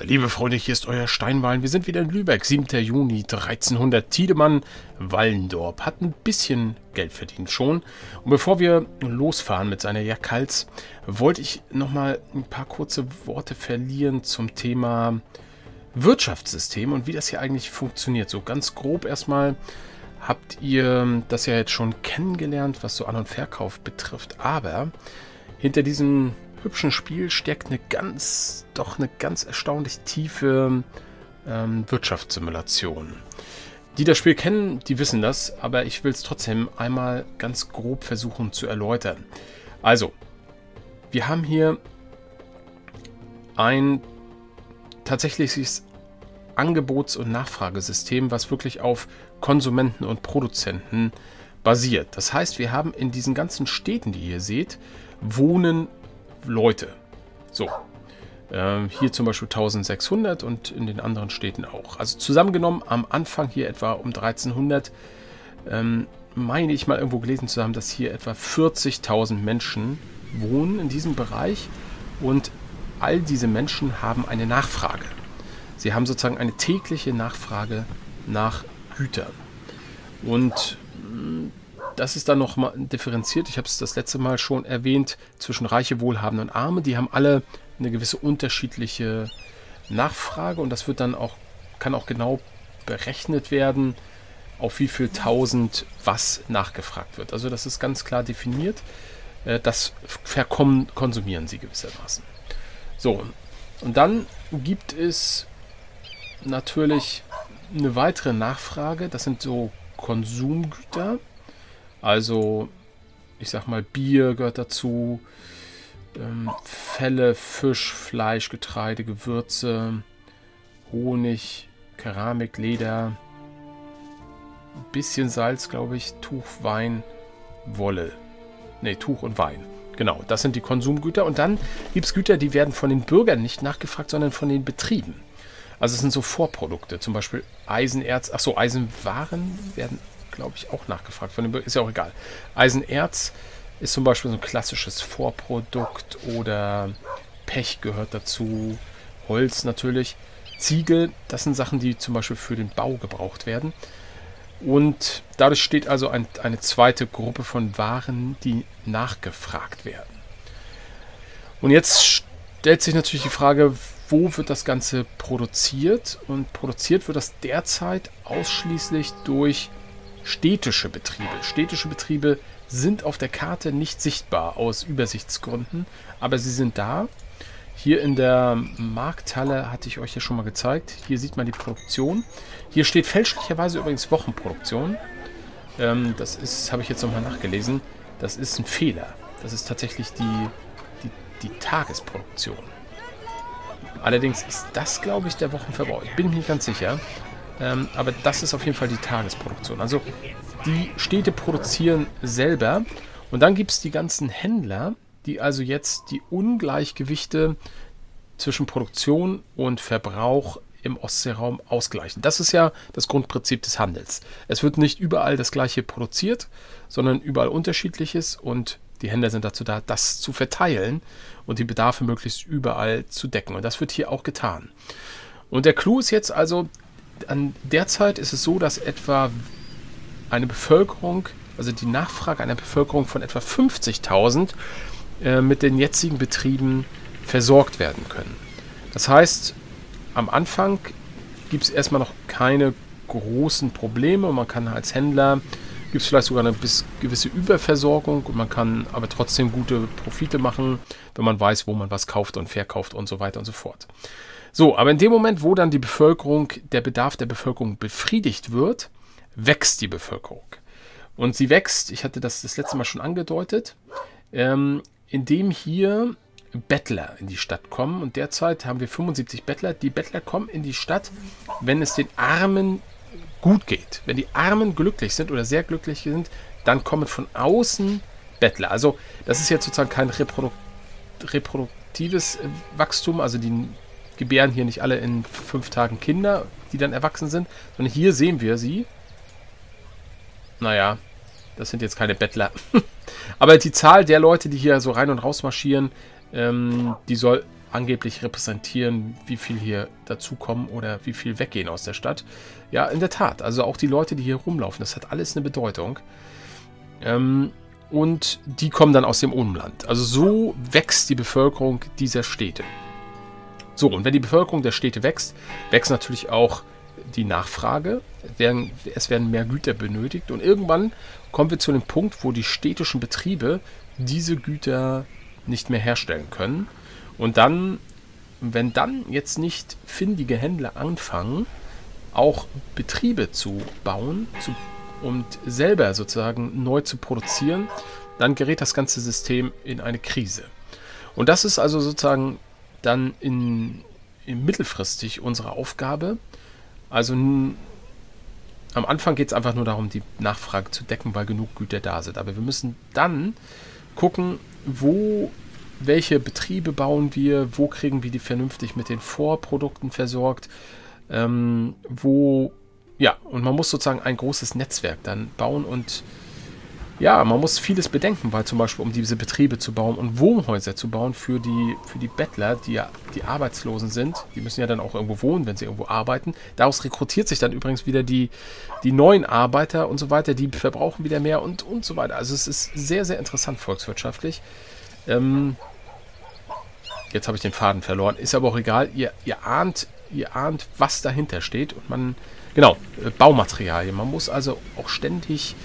Liebe Freunde, hier ist euer Steinwallen. Wir sind wieder in Lübeck, 7. Juni 1300. Tiedemann Wallendorp hat ein bisschen Geld verdient schon. Und bevor wir losfahren mit seiner Jackhals, wollte ich nochmal ein paar kurze Worte verlieren zum Thema Wirtschaftssystem und wie das hier eigentlich funktioniert. So ganz grob erstmal habt ihr das ja jetzt schon kennengelernt, was so An- und Verkauf betrifft. Aber hinter diesem hübschen Spiel steckt eine ganz, doch eine ganz erstaunlich tiefe ähm, Wirtschaftssimulation. Die das Spiel kennen, die wissen das, aber ich will es trotzdem einmal ganz grob versuchen zu erläutern. Also, wir haben hier ein tatsächliches Angebots- und Nachfragesystem, was wirklich auf Konsumenten und Produzenten basiert. Das heißt, wir haben in diesen ganzen Städten, die ihr seht, wohnen Leute. So. Ähm, hier zum Beispiel 1600 und in den anderen Städten auch. Also zusammengenommen am Anfang hier etwa um 1300 ähm, meine ich mal irgendwo gelesen zu haben, dass hier etwa 40.000 Menschen wohnen in diesem Bereich und all diese Menschen haben eine Nachfrage. Sie haben sozusagen eine tägliche Nachfrage nach Gütern. Und das ist dann noch mal differenziert. Ich habe es das letzte Mal schon erwähnt zwischen reiche, wohlhabende und arme. Die haben alle eine gewisse unterschiedliche Nachfrage und das wird dann auch kann auch genau berechnet werden, auf wie viel tausend was nachgefragt wird. Also das ist ganz klar definiert. Äh, das verkommen, konsumieren sie gewissermaßen. So, und dann gibt es natürlich eine weitere Nachfrage. Das sind so Konsumgüter. Also, ich sag mal, Bier gehört dazu, ähm, Felle, Fisch, Fleisch, Getreide, Gewürze, Honig, Keramik, Leder, ein bisschen Salz, glaube ich, Tuch, Wein, Wolle. Ne, Tuch und Wein. Genau, das sind die Konsumgüter. Und dann gibt es Güter, die werden von den Bürgern nicht nachgefragt, sondern von den Betrieben. Also es sind so Vorprodukte, zum Beispiel Eisenerz, achso, Eisenwaren werden glaube ich, auch nachgefragt. Von dem ist ja auch egal. Eisenerz ist zum Beispiel so ein klassisches Vorprodukt oder Pech gehört dazu. Holz natürlich. Ziegel, das sind Sachen, die zum Beispiel für den Bau gebraucht werden. Und dadurch steht also ein, eine zweite Gruppe von Waren, die nachgefragt werden. Und jetzt stellt sich natürlich die Frage, wo wird das Ganze produziert? Und produziert wird das derzeit ausschließlich durch städtische Betriebe. Städtische Betriebe sind auf der Karte nicht sichtbar aus Übersichtsgründen, aber sie sind da. Hier in der Markthalle hatte ich euch ja schon mal gezeigt. Hier sieht man die Produktion. Hier steht fälschlicherweise übrigens Wochenproduktion. Ähm, das ist, habe ich jetzt nochmal nachgelesen. Das ist ein Fehler. Das ist tatsächlich die, die, die Tagesproduktion. Allerdings ist das, glaube ich, der Wochenverbrauch. Ich bin mir nicht ganz sicher. Ähm, aber das ist auf jeden Fall die Tagesproduktion. Also die Städte produzieren selber. Und dann gibt es die ganzen Händler, die also jetzt die Ungleichgewichte zwischen Produktion und Verbrauch im Ostseeraum ausgleichen. Das ist ja das Grundprinzip des Handels. Es wird nicht überall das gleiche produziert, sondern überall unterschiedliches und die Händler sind dazu da, das zu verteilen und die Bedarfe möglichst überall zu decken. Und das wird hier auch getan. Und der Clou ist jetzt also, an derzeit ist es so, dass etwa eine Bevölkerung, also die Nachfrage einer Bevölkerung von etwa 50.000 äh, mit den jetzigen Betrieben versorgt werden können. Das heißt, am Anfang gibt es erstmal noch keine großen Probleme. Man kann als Händler, gibt es vielleicht sogar eine bis gewisse Überversorgung und man kann aber trotzdem gute Profite machen, wenn man weiß, wo man was kauft und verkauft und so weiter und so fort. So, aber in dem Moment, wo dann die Bevölkerung, der Bedarf der Bevölkerung befriedigt wird, wächst die Bevölkerung. Und sie wächst, ich hatte das das letzte Mal schon angedeutet, ähm, indem hier Bettler in die Stadt kommen. Und derzeit haben wir 75 Bettler. Die Bettler kommen in die Stadt, wenn es den Armen gut geht. Wenn die Armen glücklich sind oder sehr glücklich sind, dann kommen von außen Bettler. Also das ist jetzt sozusagen kein Reprodu reproduktives äh, Wachstum, also die gebären hier nicht alle in fünf Tagen Kinder, die dann erwachsen sind, sondern hier sehen wir sie. Naja, das sind jetzt keine Bettler. Aber die Zahl der Leute, die hier so rein und raus marschieren, ähm, die soll angeblich repräsentieren, wie viel hier dazukommen oder wie viel weggehen aus der Stadt. Ja, in der Tat. Also auch die Leute, die hier rumlaufen, das hat alles eine Bedeutung. Ähm, und die kommen dann aus dem Umland. Also so wächst die Bevölkerung dieser Städte. So, und wenn die Bevölkerung der Städte wächst, wächst natürlich auch die Nachfrage. Es werden mehr Güter benötigt und irgendwann kommen wir zu dem Punkt, wo die städtischen Betriebe diese Güter nicht mehr herstellen können. Und dann, wenn dann jetzt nicht findige Händler anfangen, auch Betriebe zu bauen zu, und selber sozusagen neu zu produzieren, dann gerät das ganze System in eine Krise. Und das ist also sozusagen dann in, in mittelfristig unsere Aufgabe. Also am Anfang geht es einfach nur darum, die Nachfrage zu decken, weil genug Güter da sind. Aber wir müssen dann gucken, wo, welche Betriebe bauen wir, wo kriegen wir die vernünftig mit den Vorprodukten versorgt, ähm, wo, ja, und man muss sozusagen ein großes Netzwerk dann bauen und ja, man muss vieles bedenken, weil zum Beispiel, um diese Betriebe zu bauen und Wohnhäuser zu bauen für die, für die Bettler, die ja die Arbeitslosen sind, die müssen ja dann auch irgendwo wohnen, wenn sie irgendwo arbeiten. Daraus rekrutiert sich dann übrigens wieder die, die neuen Arbeiter und so weiter, die verbrauchen wieder mehr und, und so weiter. Also es ist sehr, sehr interessant volkswirtschaftlich. Ähm, jetzt habe ich den Faden verloren, ist aber auch egal. Ihr, ihr ahnt, ihr ahnt, was dahinter steht und man, genau, äh, Baumaterialien. Man muss also auch ständig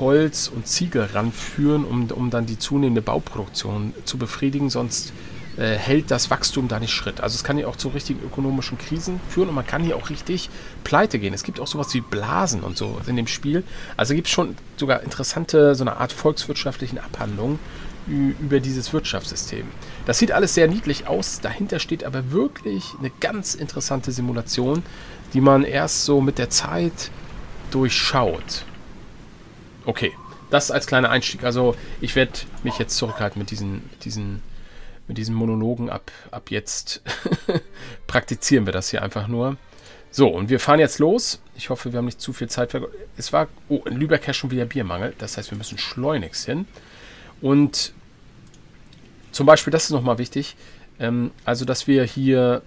Holz und Ziegel ranführen, um, um dann die zunehmende Bauproduktion zu befriedigen, sonst äh, hält das Wachstum da nicht Schritt. Also es kann ja auch zu richtigen ökonomischen Krisen führen und man kann hier auch richtig pleite gehen. Es gibt auch sowas wie Blasen und so in dem Spiel. Also gibt es schon sogar interessante, so eine Art volkswirtschaftlichen Abhandlungen über dieses Wirtschaftssystem. Das sieht alles sehr niedlich aus, dahinter steht aber wirklich eine ganz interessante Simulation, die man erst so mit der Zeit durchschaut. Okay, das als kleiner Einstieg. Also ich werde mich jetzt zurückhalten mit diesen, diesen, mit diesen Monologen. Ab, ab jetzt praktizieren wir das hier einfach nur. So, und wir fahren jetzt los. Ich hoffe, wir haben nicht zu viel Zeit. Es war, oh, in Lübeck herrscht schon wieder Biermangel. Das heißt, wir müssen schleunigst hin. Und zum Beispiel, das ist nochmal wichtig, ähm, also dass wir hier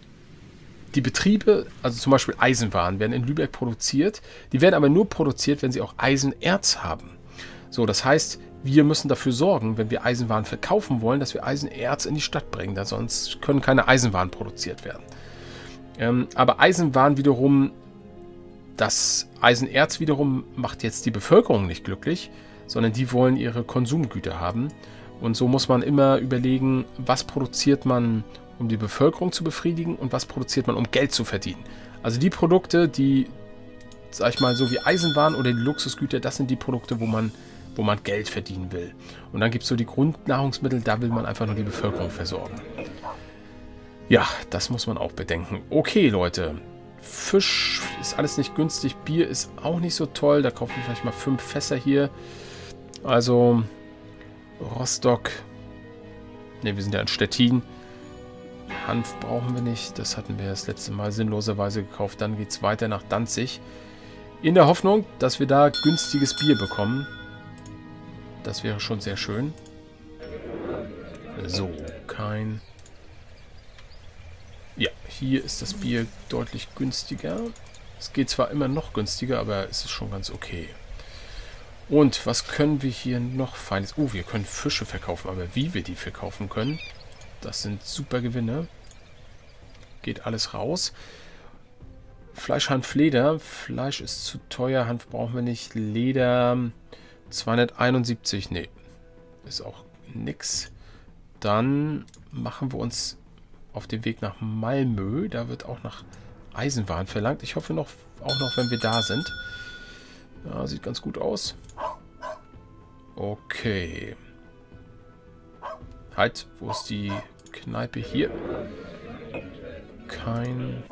die Betriebe, also zum Beispiel Eisenwaren, werden in Lübeck produziert. Die werden aber nur produziert, wenn sie auch Eisenerz haben. So, das heißt, wir müssen dafür sorgen, wenn wir Eisenwaren verkaufen wollen, dass wir Eisenerz in die Stadt bringen, da sonst können keine Eisenwaren produziert werden. Ähm, aber Eisenwaren wiederum, das Eisenerz wiederum macht jetzt die Bevölkerung nicht glücklich, sondern die wollen ihre Konsumgüter haben. Und so muss man immer überlegen, was produziert man, um die Bevölkerung zu befriedigen und was produziert man, um Geld zu verdienen. Also die Produkte, die, sag ich mal, so wie Eisenbahn oder die Luxusgüter, das sind die Produkte, wo man, wo man Geld verdienen will. Und dann gibt es so die Grundnahrungsmittel, da will man einfach nur die Bevölkerung versorgen. Ja, das muss man auch bedenken. Okay, Leute. Fisch ist alles nicht günstig. Bier ist auch nicht so toll. Da kaufen wir vielleicht mal fünf Fässer hier. Also, Rostock. Ne, wir sind ja in Stettin. Hanf brauchen wir nicht. Das hatten wir das letzte Mal sinnloserweise gekauft. Dann geht es weiter nach Danzig. In der Hoffnung, dass wir da günstiges Bier bekommen. Das wäre schon sehr schön. So, kein... Ja, hier ist das Bier deutlich günstiger. Es geht zwar immer noch günstiger, aber es ist schon ganz okay. Und was können wir hier noch Feines? Oh, wir können Fische verkaufen, aber wie wir die verkaufen können, das sind super Gewinne. Geht alles raus. Fleisch, Hanf, Leder. Fleisch ist zu teuer, Hanf brauchen wir nicht. Leder 271, nee. Ist auch nix. Dann machen wir uns auf den Weg nach Malmö. Da wird auch nach Eisenwaren verlangt. Ich hoffe noch, auch noch, wenn wir da sind. Ja, sieht ganz gut aus. Okay. Halt, wo ist die Kneipe? Hier. Kein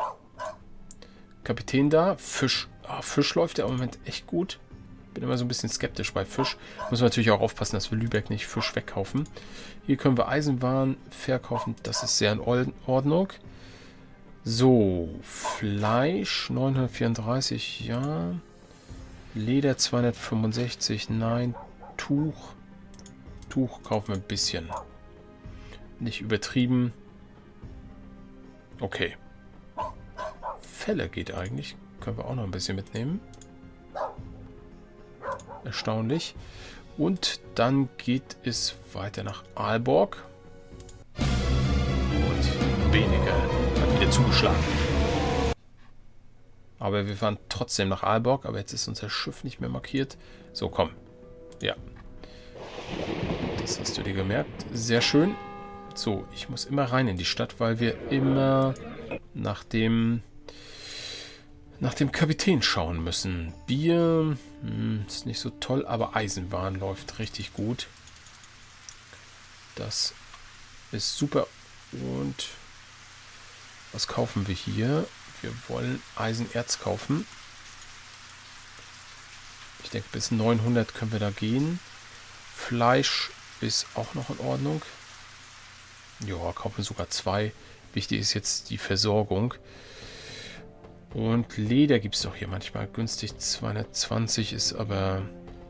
Kapitän da. Fisch. Ah, Fisch läuft ja im Moment echt gut. Bin immer so ein bisschen skeptisch bei Fisch. Müssen wir natürlich auch aufpassen, dass wir Lübeck nicht Fisch wegkaufen. Hier können wir Eisenwaren verkaufen. Das ist sehr in Ordnung. So, Fleisch 934, ja. Leder 265, nein. Tuch. Tuch kaufen wir ein bisschen. Nicht übertrieben. Okay. Fälle geht eigentlich. Können wir auch noch ein bisschen mitnehmen. Erstaunlich. Und dann geht es weiter nach Aalborg. Und weniger hat wieder zugeschlagen. Aber wir fahren trotzdem nach Aalborg. Aber jetzt ist unser Schiff nicht mehr markiert. So, komm. Ja. Das hast du dir gemerkt. Sehr schön. So, ich muss immer rein in die Stadt, weil wir immer nach dem nach dem Kapitän schauen müssen. Bier hm, ist nicht so toll, aber Eisenbahn läuft richtig gut. Das ist super. Und was kaufen wir hier? Wir wollen Eisenerz kaufen. Ich denke, bis 900 können wir da gehen. Fleisch ist auch noch in Ordnung. Ja, kaufen sogar zwei. Wichtig ist jetzt die Versorgung. Und Leder gibt es doch hier manchmal günstig. 220 ist aber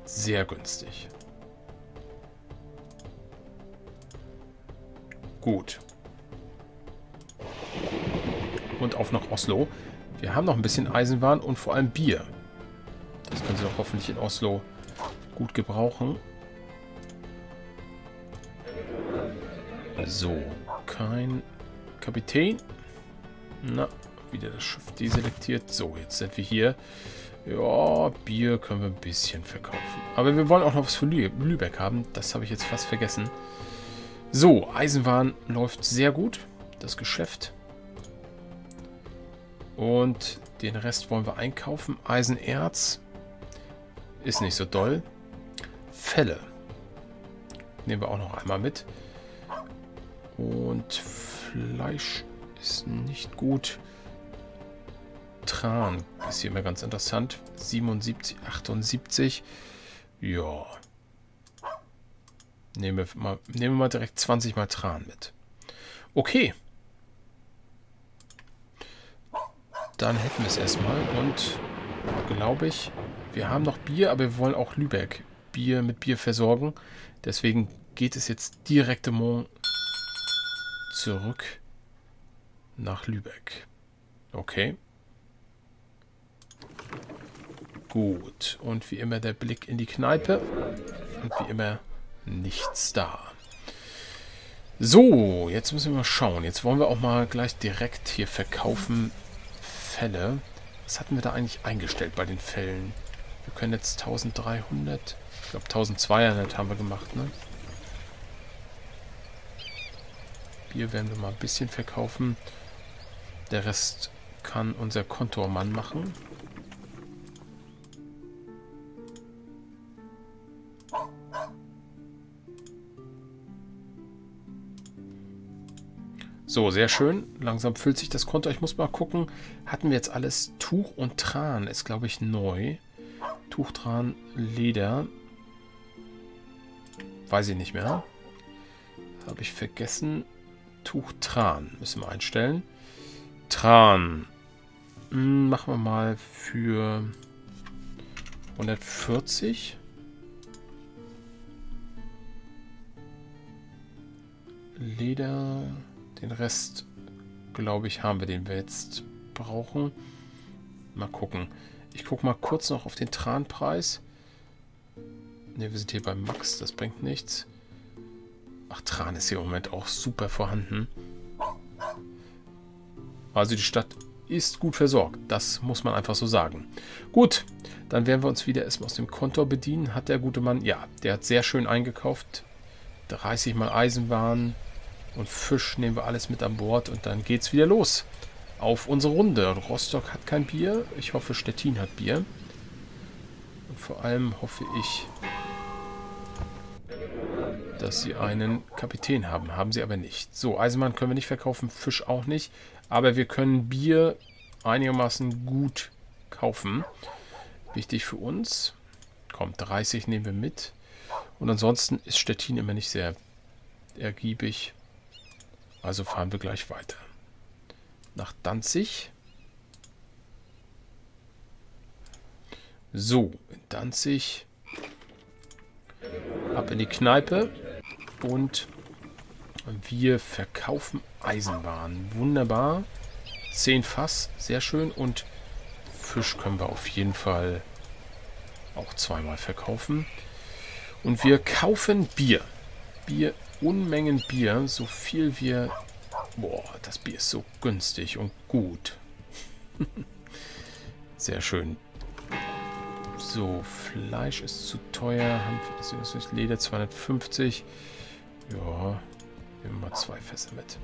sehr günstig. Gut. Und auf nach Oslo. Wir haben noch ein bisschen Eisenbahn und vor allem Bier. Das können Sie doch hoffentlich in Oslo gut gebrauchen. So, kein Kapitän. Na, wieder das Schiff deselektiert. So, jetzt sind wir hier. Ja, Bier können wir ein bisschen verkaufen. Aber wir wollen auch noch was für Lü Lübeck haben. Das habe ich jetzt fast vergessen. So, Eisenbahn läuft sehr gut. Das Geschäft. Und den Rest wollen wir einkaufen. Eisenerz ist nicht so doll. Fälle nehmen wir auch noch einmal mit. Und Fleisch ist nicht gut. Tran ist hier immer ganz interessant. 77, 78. Ja. Nehmen wir mal, nehmen wir mal direkt 20 mal Tran mit. Okay. Dann hätten wir es erstmal. Und glaube ich, wir haben noch Bier, aber wir wollen auch Lübeck Bier mit Bier versorgen. Deswegen geht es jetzt direkt im zurück nach Lübeck. Okay. Gut. Und wie immer der Blick in die Kneipe. Und wie immer nichts da. So, jetzt müssen wir mal schauen. Jetzt wollen wir auch mal gleich direkt hier verkaufen. Fälle. Was hatten wir da eigentlich eingestellt bei den Fällen? Wir können jetzt 1300. Ich glaube 1200 haben wir gemacht, ne? Bier werden wir mal ein bisschen verkaufen. Der Rest kann unser Kontormann machen. So, sehr schön. Langsam füllt sich das Konto. Ich muss mal gucken. Hatten wir jetzt alles? Tuch und Tran ist, glaube ich, neu. Tuch, Tran, Leder. Weiß ich nicht mehr. Habe ich vergessen. Tuch Tran müssen wir einstellen. Tran. Hm, machen wir mal für 140. Leder. Den Rest, glaube ich, haben wir, den wir jetzt brauchen. Mal gucken. Ich gucke mal kurz noch auf den Tranpreis. Ne, wir sind hier beim Max, das bringt nichts. Ach, Tran ist hier im Moment auch super vorhanden. Also die Stadt ist gut versorgt. Das muss man einfach so sagen. Gut, dann werden wir uns wieder erstmal aus dem Kontor bedienen. Hat der gute Mann, ja, der hat sehr schön eingekauft. 30 mal Eisenbahn und Fisch nehmen wir alles mit an Bord und dann geht's wieder los. Auf unsere Runde. Rostock hat kein Bier. Ich hoffe, Stettin hat Bier. Und vor allem hoffe ich, dass sie einen Kapitän haben. Haben sie aber nicht. So, Eisenbahn können wir nicht verkaufen, Fisch auch nicht. Aber wir können Bier einigermaßen gut kaufen. Wichtig für uns. Kommt, 30 nehmen wir mit. Und ansonsten ist Stettin immer nicht sehr ergiebig. Also fahren wir gleich weiter. Nach Danzig. So, in Danzig. Ab in die Kneipe und Wir verkaufen Eisenbahn. Wunderbar. 10 Fass, sehr schön. Und Fisch können wir auf jeden Fall auch zweimal verkaufen. Und wir kaufen Bier. Bier, Unmengen Bier, so viel wir... Boah, das Bier ist so günstig und gut. Sehr schön. So, Fleisch ist zu teuer. Leder 250. Ja, nehmen wir mal zwei Fässer mit.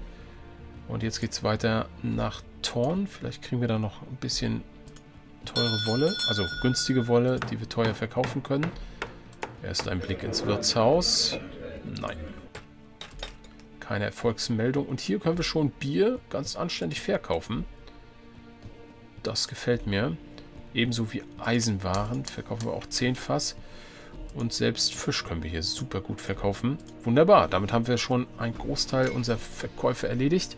Und jetzt geht es weiter nach Torn. Vielleicht kriegen wir da noch ein bisschen teure Wolle, also günstige Wolle, die wir teuer verkaufen können. Erst ein Blick ins Wirtshaus. Nein. Keine Erfolgsmeldung. Und hier können wir schon Bier ganz anständig verkaufen. Das gefällt mir. Ebenso wie Eisenwaren verkaufen wir auch 10 Fass. Und selbst Fisch können wir hier super gut verkaufen. Wunderbar, damit haben wir schon einen Großteil unserer Verkäufe erledigt.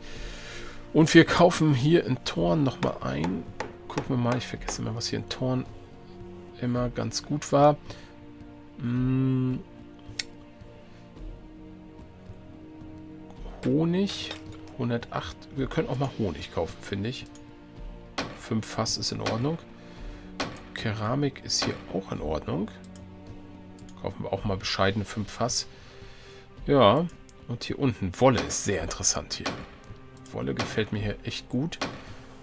Und wir kaufen hier in Torn nochmal ein. Gucken wir mal, ich vergesse mal, was hier in Torn immer ganz gut war. Hm. Honig, 108. Wir können auch mal Honig kaufen, finde ich. 5 Fass ist in Ordnung. Keramik ist hier auch in Ordnung. Kaufen wir auch mal bescheidene 5 Fass. Ja, und hier unten Wolle ist sehr interessant hier. Wolle gefällt mir hier echt gut.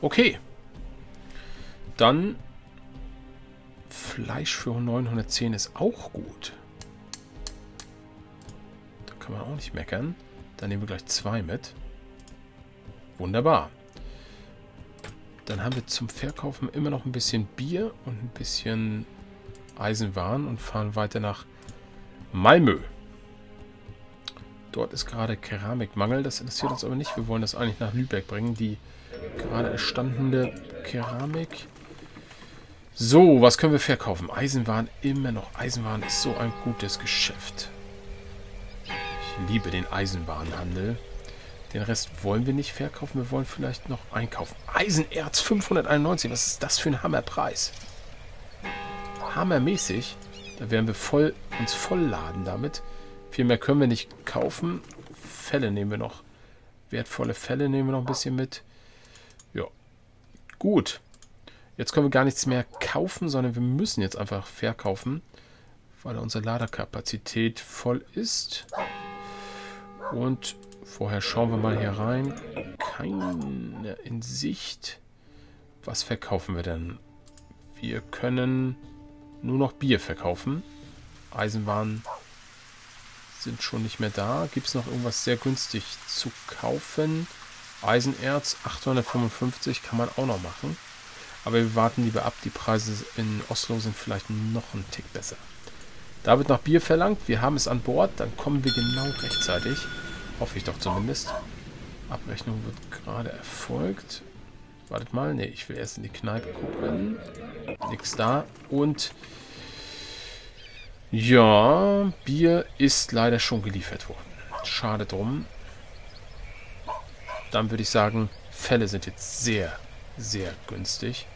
Okay. Dann Fleisch für 910 ist auch gut. Da kann man auch nicht meckern. Dann nehmen wir gleich zwei mit. Wunderbar. Dann haben wir zum Verkaufen immer noch ein bisschen Bier und ein bisschen Eisenwaren und fahren weiter nach Malmö. Dort ist gerade Keramikmangel. Das interessiert uns aber nicht. Wir wollen das eigentlich nach Lübeck bringen. Die gerade erstandene Keramik. So, was können wir verkaufen? Eisenwaren immer noch. Eisenwaren ist so ein gutes Geschäft. Ich liebe den Eisenwarenhandel. Den Rest wollen wir nicht verkaufen. Wir wollen vielleicht noch einkaufen. Eisenerz 591. Was ist das für ein Hammerpreis? Hammermäßig. Da werden wir voll, uns vollladen damit. Viel mehr können wir nicht kaufen. Fälle nehmen wir noch. Wertvolle Fälle nehmen wir noch ein bisschen mit. Ja. Gut. Jetzt können wir gar nichts mehr kaufen, sondern wir müssen jetzt einfach verkaufen, weil unsere Laderkapazität voll ist. Und vorher schauen wir mal hier rein. Keine in Sicht. Was verkaufen wir denn? Wir können nur noch Bier verkaufen. Eisenbahn sind schon nicht mehr da. Gibt es noch irgendwas sehr günstig zu kaufen? Eisenerz 855 kann man auch noch machen. Aber wir warten lieber ab. Die Preise in Oslo sind vielleicht noch ein Tick besser. Da wird nach Bier verlangt. Wir haben es an Bord. Dann kommen wir genau rechtzeitig. Hoffe ich doch zumindest. Abrechnung wird gerade erfolgt. Wartet mal. Ne, ich will erst in die Kneipe gucken. Nix da. Und ja, Bier ist leider schon geliefert worden. Schade drum. Dann würde ich sagen, Fälle sind jetzt sehr, sehr günstig.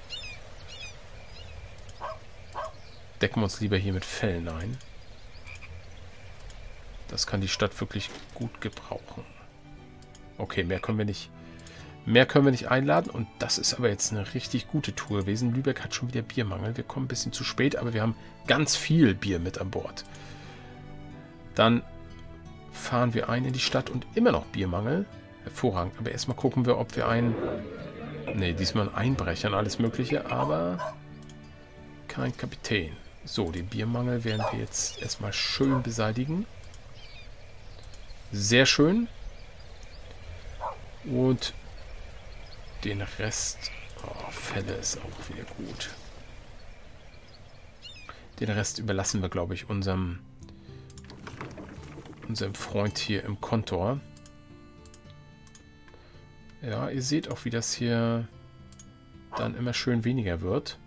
Decken wir uns lieber hier mit Fällen ein. Das kann die Stadt wirklich gut gebrauchen. Okay, mehr können wir nicht Mehr können wir nicht einladen und das ist aber jetzt eine richtig gute Tour gewesen. Lübeck hat schon wieder Biermangel. Wir kommen ein bisschen zu spät, aber wir haben ganz viel Bier mit an Bord. Dann fahren wir ein in die Stadt und immer noch Biermangel. Hervorragend. Aber erstmal gucken wir, ob wir einen... Ne, diesmal ein Einbrecher und alles mögliche, aber kein Kapitän. So, den Biermangel werden wir jetzt erstmal schön beseitigen. Sehr schön. Und den Rest... Oh, Fälle ist auch wieder gut. Den Rest überlassen wir, glaube ich, unserem, unserem Freund hier im Kontor. Ja, ihr seht auch, wie das hier dann immer schön weniger wird.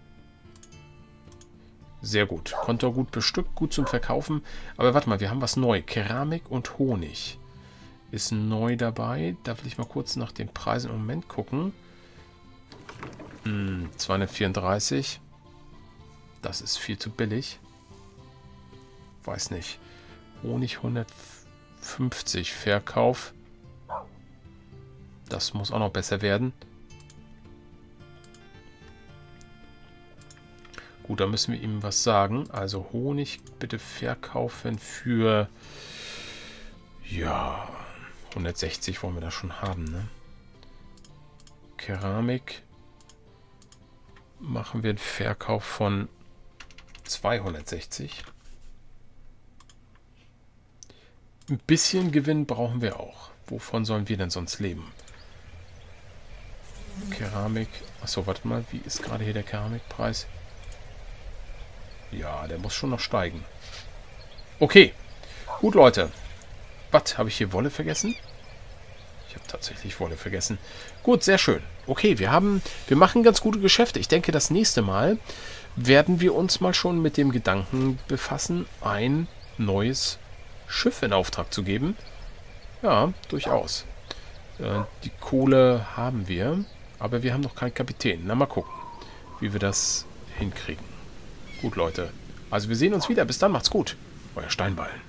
Sehr gut. Kontor gut bestückt, gut zum Verkaufen. Aber warte mal, wir haben was neu. Keramik und Honig ist neu dabei. Da will ich mal kurz nach den Preisen im Moment gucken. 234. Hm, das ist viel zu billig. Weiß nicht. Honig 150. Verkauf Das muss auch noch besser werden. Gut, da müssen wir ihm was sagen. Also Honig bitte verkaufen für... Ja, 160 wollen wir da schon haben, ne? Keramik machen wir einen Verkauf von 260. Ein bisschen Gewinn brauchen wir auch. Wovon sollen wir denn sonst leben? Keramik. Achso, warte mal. Wie ist gerade hier der Keramikpreis? Ja, der muss schon noch steigen. Okay. Gut, Leute. Was? Habe ich hier Wolle vergessen? Habe tatsächlich Wolle vergessen. Gut, sehr schön. Okay, wir haben, wir machen ganz gute Geschäfte. Ich denke, das nächste Mal werden wir uns mal schon mit dem Gedanken befassen, ein neues Schiff in Auftrag zu geben. Ja, durchaus. Äh, die Kohle haben wir, aber wir haben noch keinen Kapitän. Na, mal gucken, wie wir das hinkriegen. Gut, Leute. Also wir sehen uns wieder. Bis dann, macht's gut. Euer Steinballen.